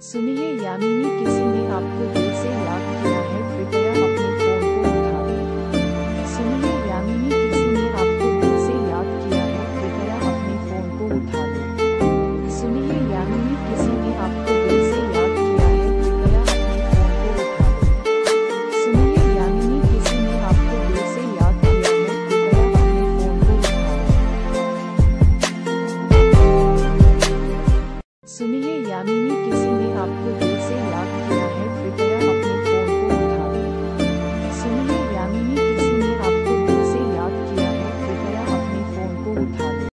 सुनिए, यामिनी, किसी ने आपको दिल से याद किया है, कृपया अपने फ़ोन को उठा लें सुनिए, यामिनी, किसी ने आपको दिल से याद किया है, कृपया अपने फ़ोन को उठा लें सुनिए, यामिनी, किसी ने आपको दिल से याद किया है, कृपया अपने फ़ोन को उठा लें सुनिए, यामिनी, किसी ने आपको दिल से याद किया है, कृपया अपने फ़ोन को उठा लें सुनिए यामिनी किसी ने आपको